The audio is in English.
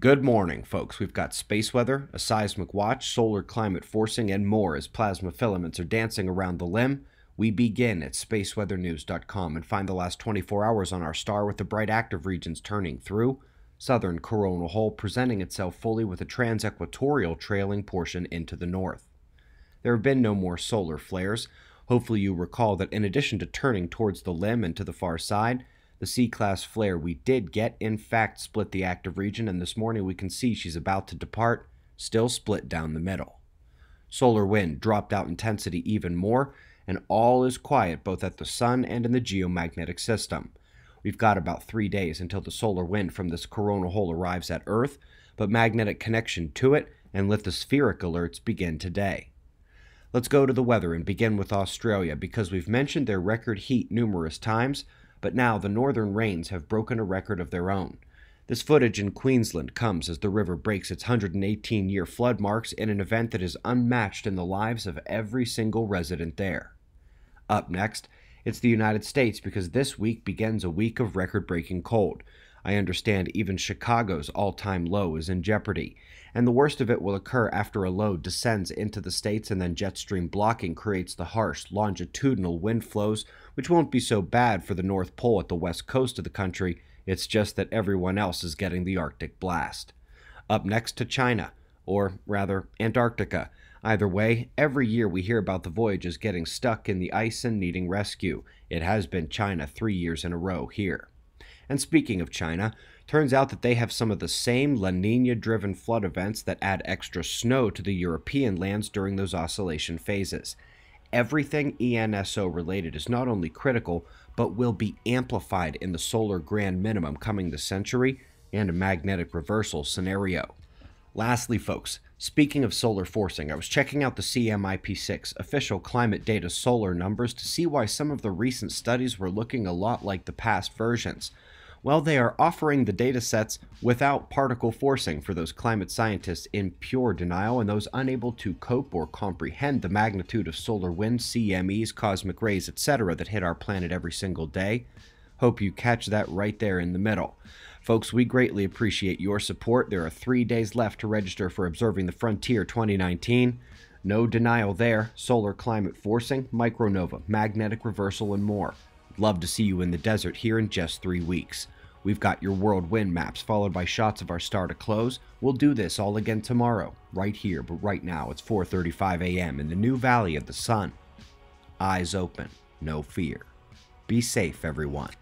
Good morning, folks. We've got space weather, a seismic watch, solar climate forcing, and more as plasma filaments are dancing around the limb. We begin at spaceweathernews.com and find the last 24 hours on our star with the bright active regions turning through, southern coronal hole presenting itself fully with a transequatorial trailing portion into the north. There have been no more solar flares. Hopefully, you recall that in addition to turning towards the limb and to the far side, the C class flare we did get, in fact, split the active region, and this morning we can see she's about to depart, still split down the middle. Solar wind dropped out intensity even more, and all is quiet both at the sun and in the geomagnetic system. We've got about three days until the solar wind from this coronal hole arrives at Earth, but magnetic connection to it and lithospheric alerts begin today. Let's go to the weather and begin with Australia because we've mentioned their record heat numerous times, but now the northern rains have broken a record of their own. This footage in Queensland comes as the river breaks its 118 year flood marks in an event that is unmatched in the lives of every single resident there. Up next, it's the United States because this week begins a week of record breaking cold. I understand even Chicago's all time low is in jeopardy, and the worst of it will occur after a low descends into the states and then jet stream blocking creates the harsh longitudinal wind flows, which won't be so bad for the North Pole at the west coast of the country. It's just that everyone else is getting the Arctic blast. Up next to China, or rather, Antarctica. Either way, every year we hear about the voyages getting stuck in the ice and needing rescue. It has been China three years in a row here. And speaking of China, turns out that they have some of the same La Nina driven flood events that add extra snow to the European lands during those oscillation phases. Everything ENSO related is not only critical, but will be amplified in the solar grand minimum coming this century and a magnetic reversal scenario. Lastly, folks, speaking of solar forcing, I was checking out the CMIP6 official climate data solar numbers to see why some of the recent studies were looking a lot like the past versions. Well, they are offering the data sets without particle forcing for those climate scientists in pure denial and those unable to cope or comprehend the magnitude of solar wind, CMEs, cosmic rays, etc., that hit our planet every single day. Hope you catch that right there in the middle. Folks, we greatly appreciate your support. There are three days left to register for Observing the Frontier 2019. No denial there. Solar climate forcing, micronova, magnetic reversal, and more. Love to see you in the desert here in just three weeks. We've got your world wind maps followed by shots of our star to close. We'll do this all again tomorrow, right here, but right now it's 4:35 a.m. in the new valley of the sun. Eyes open, no fear. Be safe, everyone.